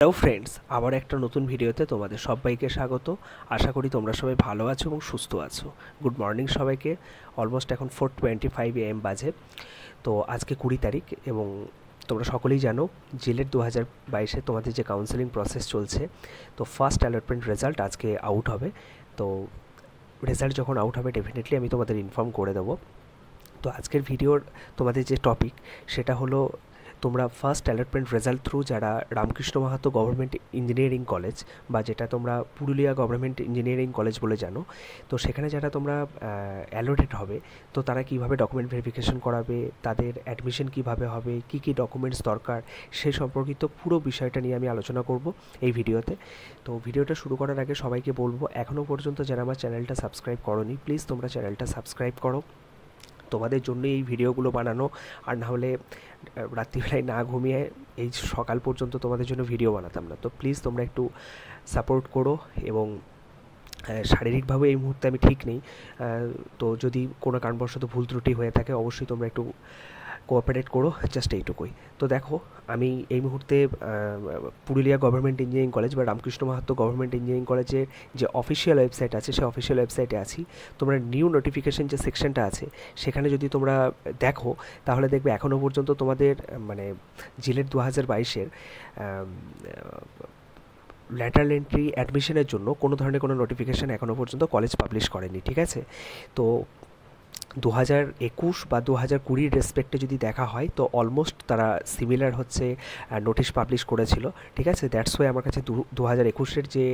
Hello friends আবার একটা নতুন ভিডিওতে তোমাদের সবাইকে স্বাগত। আশা করি তোমরা সবাই ভালো আছো এবং সুস্থ আছো। গুড মর্নিং সবাইকে। অলমোস্ট এখন ফোর টোয়েন্টি ফাইভ এম বাজে। তো আজকে কুড়ি তারিখ এবং তোমরা সকলেই জানো, জিলেট দু হাজার বাইশে তোমাদের যে কাউন্সেলিং প্রসেস চলছে, তো ফার্স্ট অ্যালটমেন্ট রেজাল্ট আজকে আউট হবে। তো রেজাল্ট যখন আউট হবে ডেফিনেটলি আমি তোমাদের ইনফর্ম করে দেবো। তো আজকের ভিডিওর তোমাদের যে টপিক সেটা হলো তোমরা ফার্স্ট অ্যালটমেন্ট রেজাল্ট থ্রু যারা Ramkrishna Mahato government engineering college বা যেটা তোমরা পুরুলিয়া গভর্নমেন্ট ইঞ্জিনিয়ারিং কলেজ বলে জানো, তো সেখানে যারা তোমরা অ্যালোটেড হবে, তো তারা কীভাবে ডকুমেন্ট ভেরিফিকেশন করাবে, তাদের অ্যাডমিশন কীভাবে হবে, কি কি ডকুমেন্টস দরকার, সে সম্পর্কিত পুরো বিষয়টা নিয়ে আমি আলোচনা করব এই ভিডিওতে। তো ভিডিওটা শুরু করার আগে সবাইকে বলব এখনও পর্যন্ত যারা আমার চ্যানেলটা সাবস্ক্রাইব করনি প্লিজ তোমরা চ্যানেলটা সাবস্ক্রাইব করো। তোমাদের জন্য এই ভিডিওগুলো বানানো, আর না হলে রাত্রিবেলায় না ঘুমিয়ে এই সকাল পর্যন্ত তোমাদের জন্য ভিডিও বানাতাম না। তো প্লিজ তোমরা একটু সাপোর্ট করো এবং শারীরিকভাবে এই মুহূর্তে আমি ঠিক নেই। তো যদি কোনো কারণবশত ভুল ত্রুটি হয়ে থাকে, অবশ্যই তোমরা একটু কোঅপারেট করো জাস্ট এইটুকুই। তো দেখো, আমি এই মুহূর্তে পুরুলিয়া গভর্নমেন্ট ইঞ্জিনিয়ারিং কলেজ বা রামকৃষ্ণ মাহাত্ম গভর্নমেন্ট ইঞ্জিনিয়ারিং কলেজের যে অফিসিয়াল ওয়েবসাইট আছে, সেই অফিসিয়াল ওয়েবসাইটে আছি। তোমরা নিউ নোটিফিকেশন যে সেকশনটা আছে, সেখানে যদি তোমরা দেখো, তাহলে দেখবে এখনও পর্যন্ত তোমাদের মানে জিলেট দু হাজার বাইশের ল্যাটারাল এন্ট্রি অ্যাডমিশনের জন্য কোনো ধরনের কোনো নোটিফিকেশান এখনও পর্যন্ত কলেজ পাবলিশ করেনি, ঠিক আছে? তো দু হাজার একুশ বা দু হাজার কুড়ির রেসপেক্টে যদি দেখা হয়, তো অলমোস্ট তারা সিমিলার হচ্ছে নোটিশ পাবলিশ করেছিল। ঠিক আছে? দ্যাটস ওয়ে আমার কাছে দু হাজার একুশের যে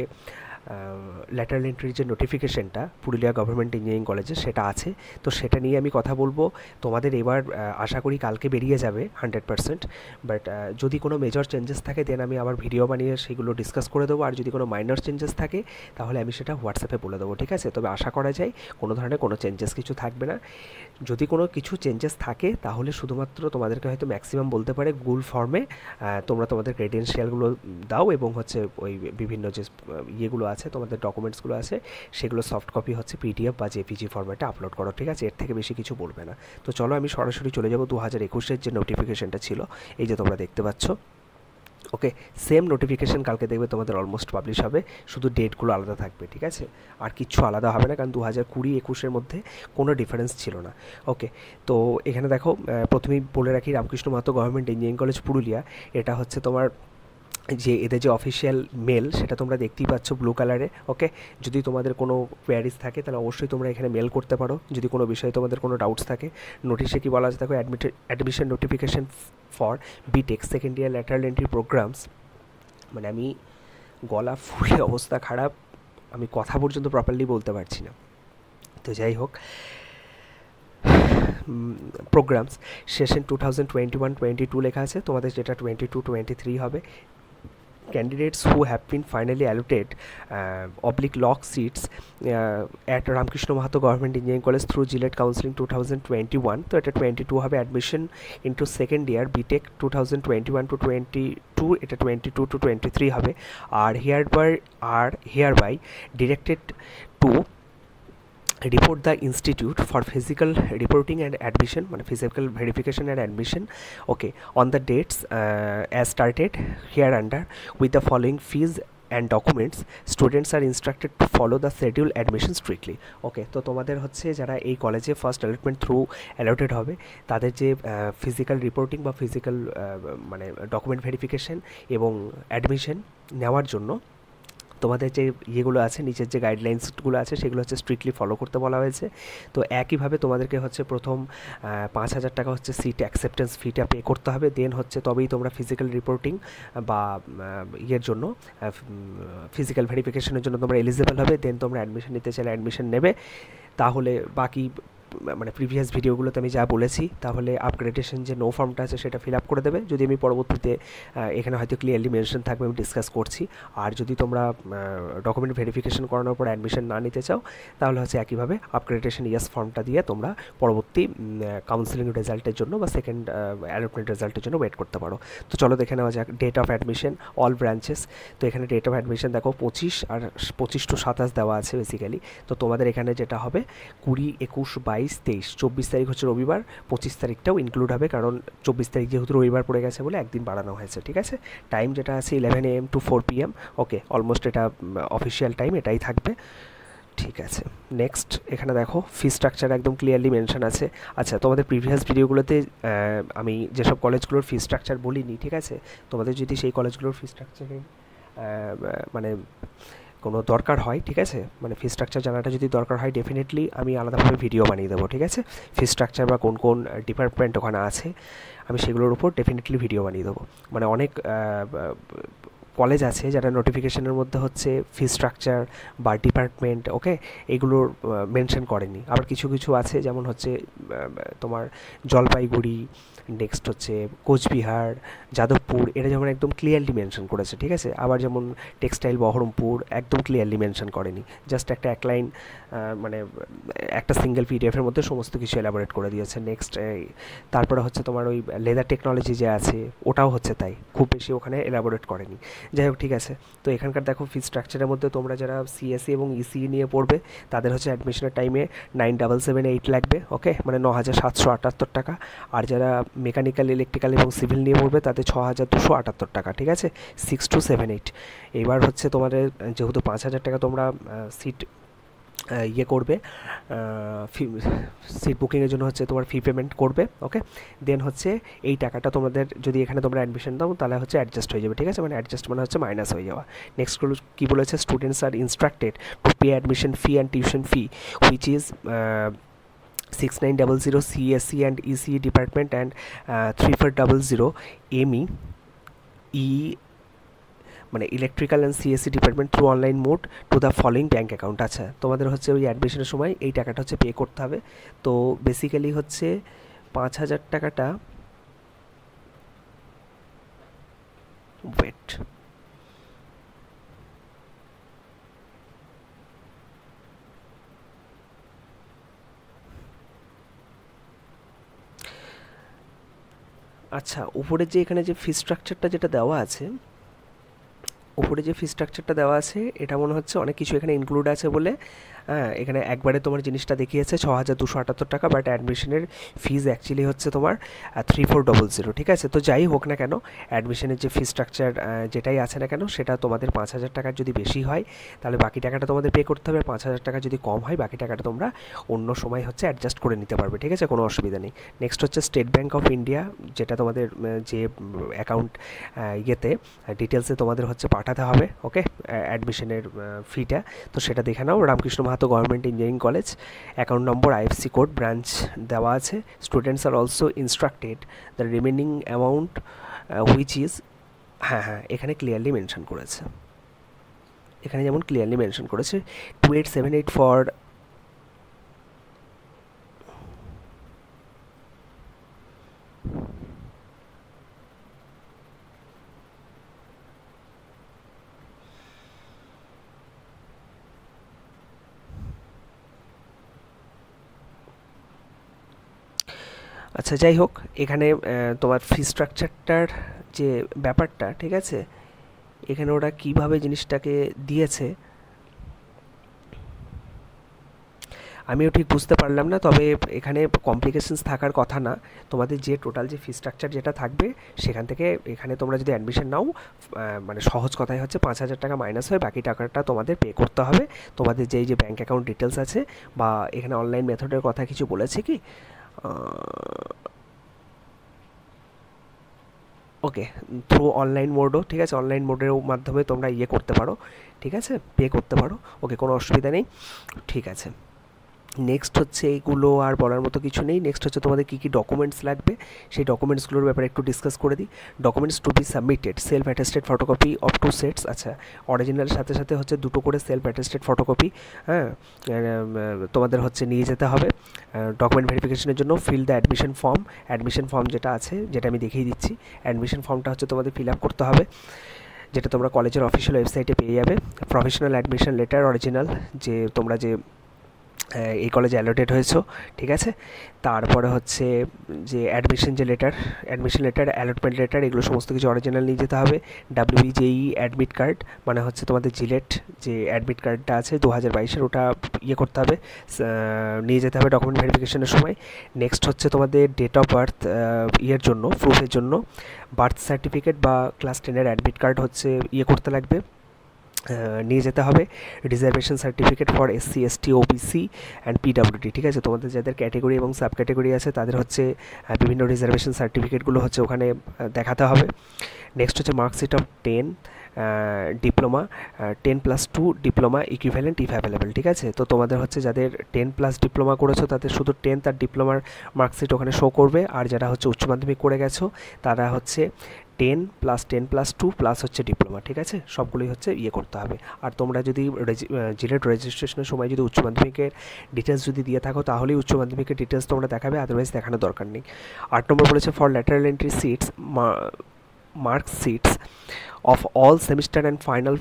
ল্যাটারাল এন্ট্রির যে নোটিফিকেশনটা পুরুলিয়া গভর্নমেন্ট ইঞ্জিনিয়ারিং কলেজে সেটা আছে। তো সেটা নিয়ে আমি কথা বলব। তোমাদের এবার আশা করি কালকে বেরিয়ে যাবে হান্ড্রেড পারসেন্ট বাট যদি কোনো মেজর চেঞ্জেস থাকে দেন আমি আবার ভিডিও বানিয়ে সেগুলো ডিসকাস করে দেবো। আর যদি কোনো মাইনর চেঞ্জেস থাকে, তাহলে আমি সেটা হোয়াটসঅ্যাপে বলে দেবো, ঠিক আছে? তবে আশা করা যায়, কোনো ধরনের কোনো চেঞ্জেস কিছু থাকবে না। যদি কোনো কিছু চেঞ্জেস থাকে, তাহলে শুধুমাত্র তোমাদেরকে হয়তো ম্যাক্সিমাম বলতে পারে গুগল ফর্মে তোমরা তোমাদের ক্রেডেন্সিয়ালগুলো দাও এবং হচ্ছে ওই বিভিন্ন যে ইয়েগুলো আছে, তোমাদের ডকুমেন্টসগুলো আছে, সেগুলো সফট কপি হচ্ছে পিডিএফ বা জেপিজি ফরম্যাটে আপলোড করো, ঠিক আছে? এর থেকে বেশি কিছু বলবে না। তো চলো আমি সরাসরি চলে যাব। দু হাজার একুশের যে নোটিফিকেশনটা ছিল, এই যে তোমরা দেখতে পাচ্ছ। ওকে সেম নোটিফিকেশান কালকে দেখবে তোমাদের অলমোস্ট পাবলিশ হবে। শুধু ডেটগুলো আলাদা থাকবে, ঠিক আছে? আর কিচ্ছু আলাদা হবে না, কারণ দু হাজার কুড়ি, একুশের মধ্যে কোনো ডিফারেন্স ছিল না। ওকে তো এখানে দেখো প্রথমেই বলে রাখি, Ramkrishna Mahato government engineering college Purulia. এটা হচ্ছে তোমার যে এদের যে অফিসিয়াল মেল সেটা তোমরা দেখতেই পাচ্ছ ব্লু কালারে ওকে যদি তোমাদের কোনো কোয়ারিজ থাকে, তাহলে অবশ্যই তোমরা এখানে মেল করতে পারো। যদি কোনো বিষয়ে তোমাদের কোনো ডাউটস থাকে নোটিশে কি বলা আছে? দেখো admit admission notification for BTech second year lateral entry programmes মানে আমি গলা ফুলে অবস্থা খারাপ, আমি কথা পর্যন্ত প্রপারলি বলতে পারছি না। তো যাই হোক programmes session two thousand twenty one twenty two লেখা আছে। তোমাদের যেটা টোয়েন্টি টু টোয়েন্টি থ্রি হবে candidates who have been finally allotted uh, oblique lock seats uh, at Ramkrishna Mahato Government Engineering College through Gillette Counseling 2021 তো এটা twenty two হবে admission into second year one two twenty two এটা twenty two two twenty three হবে are are hereby directed to report the institute for physical reporting and admission মানে physical verification and admission okay on the dates as started hereunder with the following fees and documents students are instructed to follow the schedule admission strictly okay তো তোমাদের হচ্ছে যারা এই কলেজে first allotment through allotted হবে, তাদের যে physical reporting বা ফিজিক্যাল মানে ডকুমেন্ট ভেরিফিকেশন এবং অ্যাডমিশন নেওয়ার জন্য তোমাদের যে ইয়েগুলো আছে, নিচের যে গাইডলাইন্সগুলো আছে, সেগুলো হচ্ছে স্ট্রিক্টলি ফলো করতে বলা হয়েছে। তো একইভাবে তোমাদেরকে হচ্ছে প্রথম পাঁচ হাজার টাকা হচ্ছে সিট অ্যাকসেপ্টেন্স ফিটা পে করতে হবে। দেন হচ্ছে তবেই তোমরা ফিজিক্যাল রিপোর্টিং বা ইয়ের জন্য ফিজিক্যাল ভেরিফিকেশনের জন্য তোমরা এলিজিবল হবে। দেন তোমরা অ্যাডমিশন নিতে চাইলে অ্যাডমিশন নেবে। তাহলে বাকি মানে প্রিভিয়াস ভিডিওগুলোতে আমি যা বলেছি, তাহলে আপগ্রেডেশন যে নো ফর্মটা আছে সেটা ফিল আপ করে দেবে। যদি আমি পরবর্তীতে এখানে হয়তো ক্লিয়ারলি মেনশন থাকবে, আমি ডিসকাস করছি। আর যদি তোমরা ডকুমেন্ট ভেরিফিকেশন করানোর পর অ্যাডমিশন না নিতে চাও, তাহলে হচ্ছে একইভাবে আপগ্রেডেশন ইয়েস ফর্মটা দিয়ে তোমরা পরবর্তী কাউন্সিলিং রেজাল্টের জন্য বা সেকেন্ড অ্যালটমেন্ট রেজাল্টের জন্য ওয়েট করতে পারো। তো চলো দেখে নেওয়া যাক date of admission all branches তো এখানে ডেট অফ অ্যাডমিশন দেখো, পঁচিশ আর পঁচিশ টু সাতাশ দেওয়া আছে বেসিক্যালি তো তোমাদের এখানে যেটা হবে, কুড়ি, একুশ, বাইশ বাইশ, তেইশ, চব্বিশ তারিখ হচ্ছে রবিবার, পঁচিশ তারিখটাও ইনক্লুড হবে কারণ চব্বিশ তারিখ যেহেতু রবিবার পড়ে গেছে বলে একদিন বাড়ানো হয়েছে, ঠিক আছে? টাইম যেটা আছে eleven AM to four PM okay almost এটা অফিসিয়াল টাইম এটাই থাকবে। ঠিক আছে নেক্সট এখানে দেখো ফি স্ট্রাকচার একদম ক্লিয়ারলি মেনশন আছে। আচ্ছা তোমাদের প্রিভিয়াস ভিডিওগুলোতে আমি যেসব কলেজগুলোর ফি স্ট্রাকচার বলিনি, ঠিক আছে? তোমাদের যদি সেই কলেজগুলোর ফি স্ট্রাকচারের মানে কোনো দরকার হয়, ঠিক আছে? মানে ফি স্ট্রাকচার জানাটা যদি দরকার হয় ডেফিনেটলি আমি আলাদাভাবে ভিডিও বানিয়ে দেবো, ঠিক আছে? ফি স্ট্রাকচার বা কোন কোন ডিপার্টমেন্ট ওখানে আছে, আমি সেগুলোর উপর ডেফিনেটলি ভিডিও বানিয়ে দেবো। মানে অনেক কলেজ আছে যারা নোটিফিকেশনের মধ্যে হচ্ছে ফি স্ট্রাকচার বা ডিপার্টমেন্ট ওকে এগুলোর মেনশন করেনি। আবার কিছু কিছু আছে যেমন হচ্ছে তোমার জলপাইগুড়ি নেক্সট হচ্ছে কোচবিহার, যাদবপুর, এটা যেমন একদম ক্লিয়ারলি মেনশন করেছে, ঠিক আছে? আবার যেমন টেক্সটাইল বহরমপুর, একদম ক্লিয়ারলি মেনশন করেনি। জাস্ট একটা, এক লাইন মানে একটা সিঙ্গেল পিডিএফের মধ্যে সমস্ত কিছু এলাবোরেট করে দিয়েছে। নেক্সট তারপরে হচ্ছে তোমার ওই লেদার টেকনোলজি যে আছে, ওটাও হচ্ছে তাই। খুব বেশি ওখানে এলাবোরেট করেনি। যাই হোক, ঠিক আছে। তো এখানকার দেখো ফি স্ট্রাকচারের মধ্যে তোমরা যারা সিএসসি এবং ইসি নিয়ে পড়বে, তাদের হচ্ছে অ্যাডমিশনের টাইমে নাইন ডাবল সেভেন এইট লাগবে ওকে মানে ন হাজার সাতশো আটাত্তর টাকা। আর যারা মেকানিক্যাল ইলেকট্রিক্যাল এবং সিভিল নিয়ে পড়বে তাদের ছ হাজার দুশো আটাত্তর টাকা, ঠিক আছে? সিক্স টু সেভেন এইট এবার হচ্ছে তোমাদের, যেহেতু পাঁচ হাজার টাকা তোমরা সিট ইয়ে করবে ফি সিট বুকিংয়ের জন্য হচ্ছে তোমার ফি পেমেন্ট করবে ওকে দেন হচ্ছে এই টাকাটা তোমাদের যদি এখানে তোমরা অ্যাডমিশন দাও, তাহলে হচ্ছে অ্যাডজাস্ট হয়ে যাবে, ঠিক আছে? মানে অ্যাডজাস্ট মানে হচ্ছে মাইনাস হয়ে যাওয়া। নেক্সট কী বলেছে? Students are instructed to pay admission fee and tuition fee which is six nine double zero CSC and EC department and three four double zero ME E মানে electrical and CSC department through online mode to the following bank account আছে। তোমাদের হচ্ছে ওই অ্যাডমিশনের সময় এই টাকাটা হচ্ছে পে করতে হবে। তো বেসিক্যালি হচ্ছে পাঁচ হাজার টাকাটা ওয়েট আচ্ছা উপরে যে এখানে যে ফি স্ট্রাকচারটা যেটা দেওয়া আছে উপরে যে ফি স্ট্রাকচারটা দেওয়া আছে, এটা মনে হচ্ছে অনেক কিছু এখানে ইনক্লুড আছে বলে হ্যাঁ এখানে একবারে তোমার জিনিসটা দেখিয়েছে ছ হাজার দুশো আটাত্তর টাকা বাট অ্যাডমিশনের ফিজ অ্যাকচুয়ালি হচ্ছে তোমার থ্রি ফোর ডবল জিরো ঠিক আছে? তো যাই হোক না কেন অ্যাডমিশনের যে ফি স্ট্রাকচার যেটাই আছে না কেন, সেটা তোমাদের পাঁচ হাজার টাকার যদি বেশি হয়, তাহলে বাকি টাকাটা তোমাদের পে করতে হবে পাঁচ হাজার টাকা যদি কম হয়, বাকি টাকাটা তোমরা অন্য সময় হচ্ছে অ্যাডজাস্ট করে নিতে পারবে, ঠিক আছে? কোনো অসুবিধা নেই। নেক্সট হচ্ছে স্টেট ব্যাঙ্ক অফ ইন্ডিয়া যেটা তোমাদের যে অ্যাকাউন্ট ইয়েতে ডিটেলসে তোমাদের হচ্ছে পাঠাতে হবে ওকে অ্যাডমিশনের ফিটা তো সেটা দেখে নাও, Ramkrishna Mahato government engineering college. Account number, IFC code, branch দেওয়া আছে। Students are also instructed the remaining amount which is হ্যাঁ হ্যাঁ এখানে ক্লিয়ারলি মেনশন করেছে। এখানে যেমন ক্লিয়ারলি মেনশন করেছে two eight seven eight for আচ্ছা যাই হোক, এখানে তোমার ফি স্ট্রাকচারটার যে ব্যাপারটা, ঠিক আছে? এখানে ওরা কীভাবে জিনিসটাকে দিয়েছে? আমিও ঠিক বুঝতে পারলাম না, তবে এখানে কমপ্লিকেশনস থাকার কথা না। তোমাদের যে টোটাল যে ফি স্ট্রাকচার যেটা থাকবে, সেখান থেকে এখানে তোমরা যদি অ্যাডমিশন নাও মানে সহজ কথাই হচ্ছে পাঁচ হাজার টাকা মাইনাস হয়ে বাকি টাকাটা তোমাদের পে করতে হবে। তোমাদের যেই যে ব্যাঙ্ক অ্যাকাউন্ট ডিটেলস আছে, বা এখানে অনলাইন মেথডের কথা কিছু বলেছে কি? ওকে থ্রু অনলাইন মোডও ঠিক আছে? অনলাইন মোডের মাধ্যমে তোমরা ইয়ে করতে পারো, ঠিক আছে? পে করতে পারো ওকে কোনো অসুবিধা নেই, ঠিক আছে। নেক্সট হচ্ছে এইগুলো আর বলার মতো কিছু নেই। নেক্সট হচ্ছে তোমাদের কী কী ডকুমেন্টস লাগবে? সেই ডকুমেন্টসগুলোর ব্যাপারে একটু ডিসকাস করে দিই। Documents to be submitted self attested photocopy of two sets আচ্ছা। অরিজিনালের সাথে সাথে হচ্ছে দুটো করে সেলফ অ্যাটেস্টেড ফটোকপি হ্যাঁ তোমাদের হচ্ছে নিয়ে যেতে হবে। ডকুমেন্ট ভেরিফিকেশনের জন্য fill the admission form admission form যেটা আছে, যেটা আমি দেখিয়ে দিচ্ছি। অ্যাডমিশন ফর্মটা হচ্ছে তোমাদের ফিল আপ করতে হবে। যেটা তোমরা কলেজের অফিসিয়াল ওয়েবসাইটে পেয়ে যাবে। প্রফেশনাল অ্যাডমিশন লেটার অরিজিনাল যে তোমরা যে এই কলেজে অ্যালোটেড হয়েছো, ঠিক আছে? তারপরে হচ্ছে যে অ্যাডমিশন যে letter admission letter allotment letter এগুলো সমস্ত কিছু অরিজিনাল নিয়ে যেতে হবে। ডাব্লিউবি জেই অ্যাডমিট কার্ড মানে হচ্ছে তোমাদের জিলেট যে অ্যাডমিট কার্ডটা আছে দু হাজার বাইশের ওটা ইয়ে করতে হবে নিয়ে যেতে হবে ডকুমেন্ট ভেরিফিকেশনের সময়। নেক্সট হচ্ছে তোমাদের ডেট অফ বার্থ ইয়ের জন্য প্রুফের জন্য। বার্থ সার্টিফিকেট বা ক্লাস টেনের অ্যাডমিট কার্ড হচ্ছে ইয়ে করতে লাগবে। নিয়ে যেতে হবে। Reservation certificate for SC ST OBC and PWD ঠিক আছে? তোমাদের যাদের ক্যাটেগরি এবং সাব ক্যাটেগরি আছে, তাদের হচ্ছে বিভিন্ন রিজার্ভেশন সার্টিফিকেটগুলো হচ্ছে ওখানে দেখাতে হবে। নেক্সট হচ্ছে marksheet of ten diploma ten plus two diploma equivalent if available ঠিক আছে? তো তোমাদের হচ্ছে যাদের টেন প্লাস ডিপ্লোমা করেছ, তাদের শুধু টেন্থ আর ডিপ্লোমার মার্কশিট ওখানে শো করবে। আর যারা হচ্ছে উচ্চ মাধ্যমিক করে গেছো, তারা হচ্ছে ten plus ten plus two plus হচ্ছে ডিপ্লোমা, ঠিক আছে? সবগুলোই হচ্ছে ইয়ে করতে হবে। আর তোমরা যদি জিলেট রেজিস্ট্রেশনের সময় যদি উচ্চ মাধ্যমিকের ডিটেলস যদি দিয়ে থাকো, তাহলেই উচ্চ মাধ্যমিকের ডিটেলস তোমরা দেখাবে আদারওয়াইজ দেখানোর দরকার নেই। আট নম্বর বলেছে for lateral entry seats mark sheets of all semester and final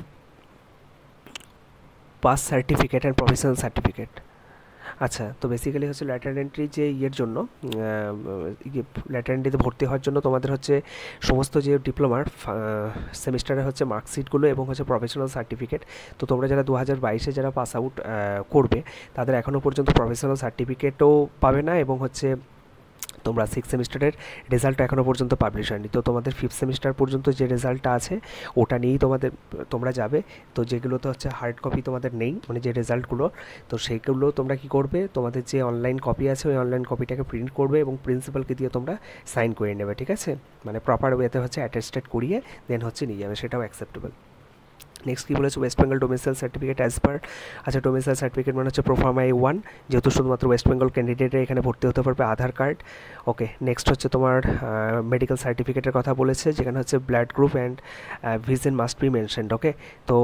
pass certificate and professional certificate আচ্ছা তো বেসিক্যালি হচ্ছে ল্যাটার এন্ট্রি যে ইয়ের জন্য ল্যাটার এন্ট্রিতে ভর্তি হওয়ার জন্য তোমাদের হচ্ছে সমস্ত যে ডিপ্লোমার সেমিস্টারে হচ্ছে মার্কশিটগুলো এবং হচ্ছে প্রফেশনাল সার্টিফিকেট তো তোমরা যারা দু হাজার বাইশে যারা পাস আউট করবে, তাদের এখনও পর্যন্ত প্রফেশনাল সার্টিফিকেটও পাবে না এবং হচ্ছে তোমরা সিক্স সেমিস্টারের রেজাল্টটা এখনও পর্যন্ত পাবলিশ হয়নি। তো তোমাদের ফিফথ সেমিস্টার পর্যন্ত যে রেজাল্টটা আছে, ওটা নিয়েই তোমাদের, তোমরা যাবে। তো যেগুলোতে হচ্ছে হার্ড কপি তোমাদের নেই মানে যে রেজাল্টগুলো তো সেইগুলো তোমরা কি করবে? তোমাদের যে অনলাইন কপি আছে, ওই অনলাইন কপিটাকে প্রিন্ট করবে এবং প্রিন্সিপালকে দিয়ে তোমরা সাইন করে নেবে, ঠিক আছে? মানে প্রপার ওয়েতে হচ্ছে অ্যাটেস্টেড করিয়ে দেন হচ্ছে নিয়ে যাবে, সেটাও অ্যাকসেপ্টেবল নেক্সট কী বলেছে? West Bengal domicile certificate as per আচ্ছা ডোমিসাইল সার্টিফিকেট মানে হচ্ছে প্রোফার্মা এ ওয়ান যেহেতু শুধুমাত্র ওয়েস্ট বেঙ্গল ক্যান্ডিডেটরা এখানে ভর্তি হতে পারবে আধার কার্ড ওকে নেক্সট হচ্ছে তোমার মেডিকেল সার্টিফিকেটের কথা বলেছে, যেখানে হচ্ছে blood group and vision must be mentioned okay তো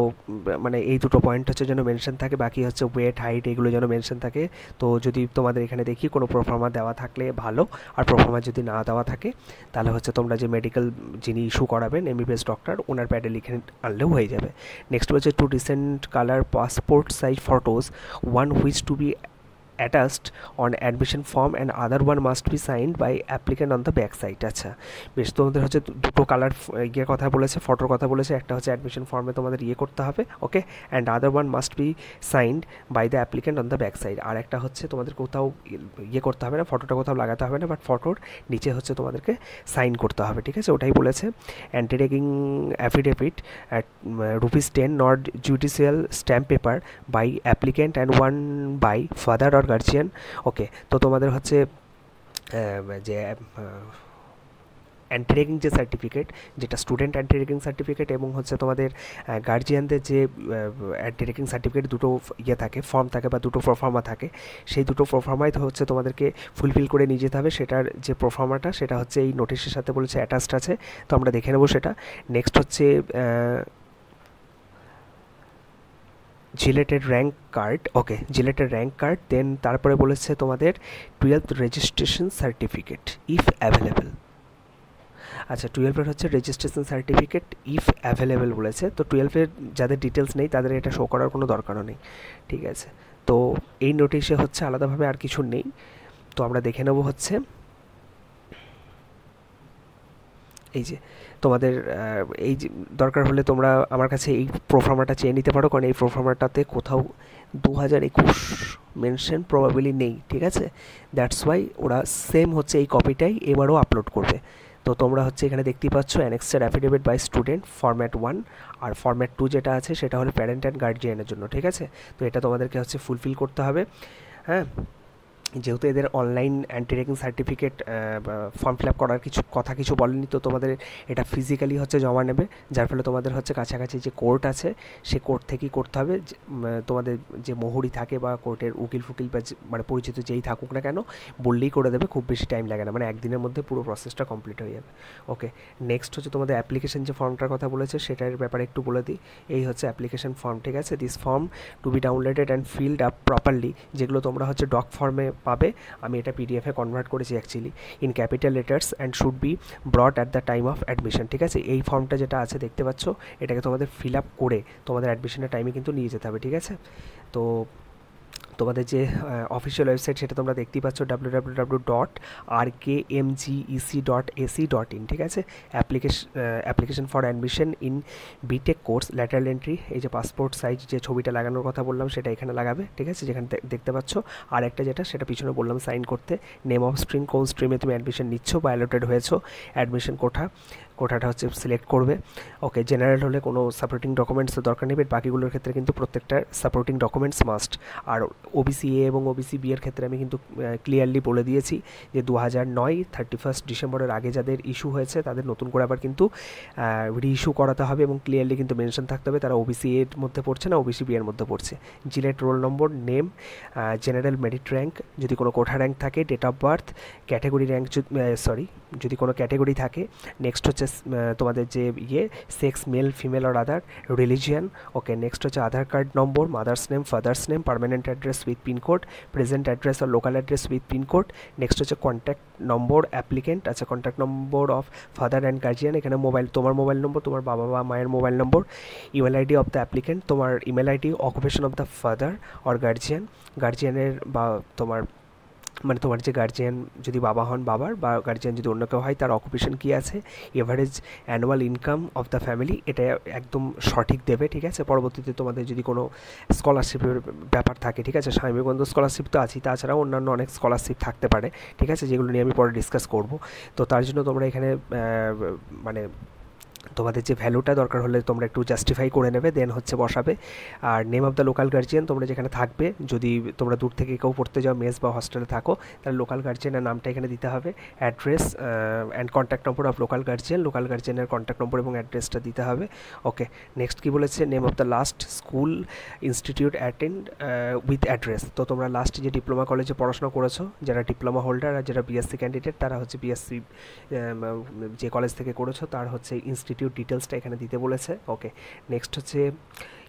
মানে এই দুটো পয়েন্ট হচ্ছে যেন মেনশন থাকে, বাকি হচ্ছে ওয়েট হাইট এগুলো যেন মেনশন থাকে। তো যদি তোমাদের এখানে দেখি কোনো প্রোফার্মা দেওয়া থাকলে ভালো, আর প্রোফার্মা যদি না দেওয়া থাকে, তাহলে হচ্ছে তোমরা যে মেডিকেল যিনি ইস্যু করাবেন এমবিবিএস ডক্টর ওনার প্যাডে লিখে আনলেও হয়ে যাবে। next was a two recent color passport size photos one which to be attached on admission form and other one must be signed by applicant on the back side আচ্ছা। বেশ, তোমাদের হচ্ছে দুটো colour ইয়ে কথা বলেছে ফটোর কথা বলেছে, একটা হচ্ছে অ্যাডমিশন ফর্মে তোমাদের ইয়ে করতে হবে okay and other one must be signed by the applicant on the back side আর একটা হচ্ছে তোমাদের কোথাও ইয়ে করতে হবে না ফটোটা কোথাও লাগাতে হবে না বাট ফটোর নিচে হচ্ছে তোমাদেরকে সাইন করতে হবে, ঠিক আছে? ওটাই বলেছে। Anti ragging affidavit rupees ten not judicial stamp paper by applicant and one by father or guardian okay তো তোমাদের হচ্ছে যে অ্যান্টি রেগিং যে সার্টিফিকেট যেটা স্টুডেন্ট অ্যান্টি রেগিং সার্টিফিকেট এবং হচ্ছে তোমাদের গার্জিয়ানদের যে অ্যান্টি রেগিং সার্টিফিকেট দুটো ইয়ে থাকে ফর্ম থাকে বা দুটো প্রফর্মা থাকে, সেই দুটো প্রফর্মাই হচ্ছে তোমাদেরকে ফুলফিল করে নিয়ে যেতে হবে। সেটার যে প্রফর্মাটা সেটা হচ্ছে এই নোটিশের সাথে বলেছে অ্যাটাচড আছে, তো আমরা দেখে নেব সেটা। নেক্সট হচ্ছে জিলেটের র্যাঙ্ক কার্ড ওকে জিলেটের র্যাঙ্ক কার্ড দেন তারপরে বলেছে তোমাদের twelve registration certificate if available আচ্ছা টুয়েলভের হচ্ছে রেজিস্ট্রেশন সার্টিফিকেট ইফ অ্যাভেলেবেল বলেছে। তো টুয়েলভের যাদের ডিটেলস নেই, তাদের এটা শো করার কোনো দরকারও নেই। ঠিক আছে? তো এই নোটিশে হচ্ছে আলাদাভাবে আর কিছু নেই। তো আমরা দেখে নেব হচ্ছে, এই যে তোমাদের এই দরকার হলে তোমরা আমার কাছে এই প্রোফার্মাটা চেয়ে নিতে পারো। কারণ এই প্রোফার্মাটাতে কোথাও দু হাজার একুশ মেনশন প্রবাবিলি নেই, ঠিক আছে? দ্যাটস ওয়াই ওরা সেম হচ্ছে এই কপিটাই এবারও আপলোড করবে। তো তোমরা হচ্ছে এখানে দেখতেই পাচ্ছ অ্যানেক্সের affidavit by student format one R format two যেটা আছে, সেটা হলো প্যারেন্ট অ্যান্ড গার্জিয়ানের জন্য, ঠিক আছে? তো এটা তোমাদেরকে হচ্ছে ফুলফিল করতে হবে হ্যাঁ? যেহেতু এদের online anti ragging certificate form fill up করার কিছু কথা কিছু বলেনি, তো তোমাদের এটা ফিজিক্যালি হচ্ছে জমা নেবে। যার ফলে তোমাদের হচ্ছে কাছাকাছি যে কোর্ট আছে, সে কোর্ট থেকেই করতে হবে। তোমাদের যে মোহরি থাকে বা কোর্টের উকিল ফুকিল বা মানে পরিচিত যেই থাকুক না কেন, বললেই করে দেবে, খুব বেশি টাইম লাগে না। মানে একদিনের মধ্যে পুরো প্রসেসটা কমপ্লিট হয়ে যাবে। ওকে নেক্সট হচ্ছে তোমাদের অ্যাপ্লিকেশন যে ফর্মটার কথা বলেছে, সেটার ব্যাপারে একটু বলে দিই। এই হচ্ছে অ্যাপ্লিকেশন ফর্ম ঠিক আছে? This form to be downloaded and filled up properly যেগুলো তোমরা হচ্ছে ডক ফর্মে পাবে। আমি এটা পিডিএফে কনভার্ট করেছি actually in capital letters and should be brought at the time of admission ঠিক আছে? এই ফর্মটা যেটা আছে দেখতে পাচ্ছ, এটাকে তোমাদের ফিল আপ করে তোমাদের অ্যাডমিশনের টাইমে কিন্তু নিয়ে যেতে হবে, ঠিক আছে? তো তোমাদের যে অফিসিয়াল ওয়েবসাইট সেটা তোমরা দেখতেই পাচ্ছ W W W dot R K M G EC dot AC dot in ঠিক আছে application application for admission in BTech course lateral entry এই যে পাসপোর্ট সাইজ যে ছবিটা লাগানোর কথা বললাম, সেটা এখানে লাগাবে, ঠিক আছে? যেখানে দেখতে পাচ্ছ। আর একটা যেটা, সেটা পিছনে বললাম সাইন করতে। নেম অফ স্ট্রিম কোন স্ট্রিমে তুমি অ্যাডমিশন নিচ্ছ বা অ্যালোটেড হয়েছো। অ্যাডমিশন কোঠা কোটাটা হচ্ছে সিলেক্ট করবে। ওকে জেনারেল হলে কোনো সাপোর্টিং ডকুমেন্টস দরকার নেই বাকিগুলোর ক্ষেত্রে কিন্তু প্রত্যেকটা সাপোর্টিং ডকুমেন্টস মাস্ট আর ওবিসি এ এবং ওবিসি বি এর ক্ষেত্রে আমি কিন্তু ক্লিয়ারলি বলে দিয়েছি যে দু হাজার নয় থার্টি ফার্স্ট ডিসেম্বরের আগে যাদের ইস্যু হয়েছে, তাদের নতুন করে আবার কিন্তু রি ইস্যু করাতে হবে এবং ক্লিয়ারলি কিন্তু মেনশন থাকতে হবে। তারা ওবিসি এর মধ্যে পড়ছে না ওবিসি বি এর মধ্যে পড়ছে। JELET roll number name general merit rank যদি কোনো কোঠা র্যাঙ্ক থাকে date of birth category rank sorry যদি কোনো ক্যাটাগরি থাকে নেক্সট হচ্ছে তোমাদের যে ইয়ে সেক্স মেল ফিমেল আর আদার রিলিজিয়ান ওকে নেক্সট হচ্ছে Aadhaar card number mother's name father's name permanent address with pincode present address R local address with pincode next হচ্ছে কন্ট্যাক্ট নম্বর অ্যাপ্লিকেন্ট আচ্ছা contact number of father and guardian এখানে mobile তোমার mobile number তোমার বাবা বা মায়ের mobile number email ID of the applicant তোমার email ID occupation of the father or guardian গার্জিয়ানের বা তোমার মানে তোমার যে গার্জিয়ান যদি বাবা হন বাবার বা গার্জিয়ান যদি অন্য কেউ হয়, তার অকুপেশন কী আছে? Average annual income of the family এটা একদম সঠিক দেবে, ঠিক আছে? পরবর্তীতে তোমাদের যদি কোনো স্কলারশিপের ব্যাপার থাকে, ঠিক আছে? স্বামী বিবেকানন্দ স্কলারশিপ তো আছেই, তাছাড়াও অন্যান্য অনেক স্কলারশিপ থাকতে পারে, ঠিক আছে? যেগুলো নিয়ে আমি পরে ডিসকাস করব। তো তার জন্য তোমরা এখানে মানে তোমাদের যে ভ্যালুটা দরকার হলে তোমরা একটু জাস্টিফাই করে নেবে দেন হচ্ছে বসাবে। আর name of the local guardian তোমরা যেখানে থাকবে, যদি তোমরা দূর থেকে কেউ পড়তে যাও, মেস বা হস্টেলে থাকো, তাহলে লোকাল গার্জিয়ানের নামটা এখানে দিতে হবে। Address and contact number of local guardian local গার্জিয়ানের contact number এবং অ্যাড্রেসটা দিতে হবে। ওকে নেক্সট কী বলেছে? Name of the last school institute attend with address তো তোমরা লাস্ট যে ডিপ্লোমা কলেজে পড়াশোনা করেছ, যারা ডিপ্লোমা হোল্ডার আর যারা বিএসসি ক্যান্ডিডেট তারা হচ্ছে বিএসসি যে কলেজ থেকে করেছ, তার হচ্ছে ইনস্টিটিউট ডিটেলসটা এখানে দিতে বলেছে। ওকে নেক্সট হচ্ছে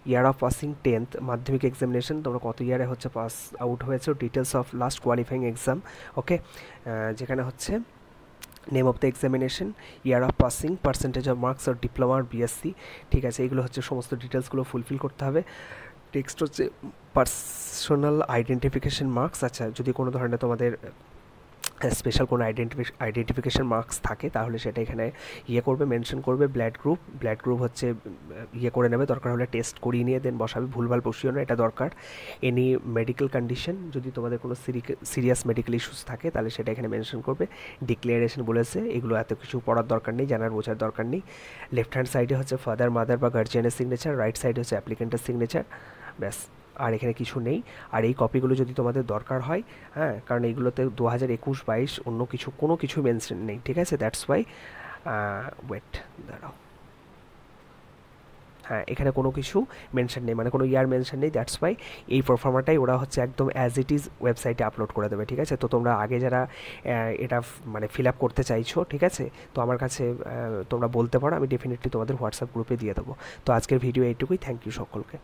year of passing tenth Madhyamik examination তোমরা কত ইয়ারে হচ্ছে পাস আউট হয়েছে details of last qualifying exam okay যেখানে হচ্ছে name of the examination year of passing percentage of marks or diploma R BSc ঠিক আছে? এগুলো হচ্ছে সমস্ত ডিটেলসগুলো ফুলফিল করতে হবে। টেক্সট হচ্ছে পার্সোনাল আইডেন্টিফিকেশন মার্কস আচ্ছা যদি কোনো ধরনের তোমাদের স্পেশাল কোনো আইডেন্টিফি আইডেন্টিফিকেশান মার্কস থাকে, তাহলে সেটা এখানে ইয়ে করবে মেনশন করবে ব্লাড গ্রুপ ব্লাড গ্রুপ হচ্ছে ইয়ে করে নেবে, দরকার হলে টেস্ট করিয়ে নিয়ে দেন বসাবে, ভুলভাল বসিও না, এটা দরকার। এনি মেডিকেল কন্ডিশন যদি তোমাদের কোনো সিরিয়াস মেডিকেল ইস্যুস থাকে, তাহলে সেটা এখানে মেনশন করবে। ডিক্লারেশন বলেছে, এগুলো এত কিছু পড়ার দরকার নেই, জানার, বোঝার দরকার নেই। লেফট হ্যান্ড সাইডে হচ্ছে ফাদার মাদার বা গার্জিয়ানের সিগনেচার রাইট সাইডে হচ্ছে অ্যাপ্লিকেন্টের সিগনেচার ব্যাস। আর এখানে কিছু নেই। আর এই কপিগুলো যদি তোমাদের দরকার হয় হ্যাঁ কারণ এইগুলোতে দু হাজার একুশ বাইশ অন্য কিছু, কোনো কিছু মেনশন নেই, ঠিক আছে? দ্যাটস ওয়াই ওয়েট দাঁড়াও। হ্যাঁ এখানে কোনো কিছু মেনশন নেই মানে কোনো ইয়ার মেনশন নেই দ্যাটস ওয়াই এই পারফর্মারটাই ওরা হচ্ছে একদম অ্যাজ ইট ইজ ওয়েবসাইটে আপলোড করে দেবে, ঠিক আছে? তো তোমরা আগে যারা এটা মানে ফিল আপ করতে চাইছো, ঠিক আছে? তো আমার কাছে তোমরা বলতে পারো, আমি ডেফিনেটলি তোমাদের হোয়াটসঅ্যাপ গ্রুপে দিয়ে দেবো। তো আজকের ভিডিও এইটুকুই থ্যাংক ইউ সকলকে।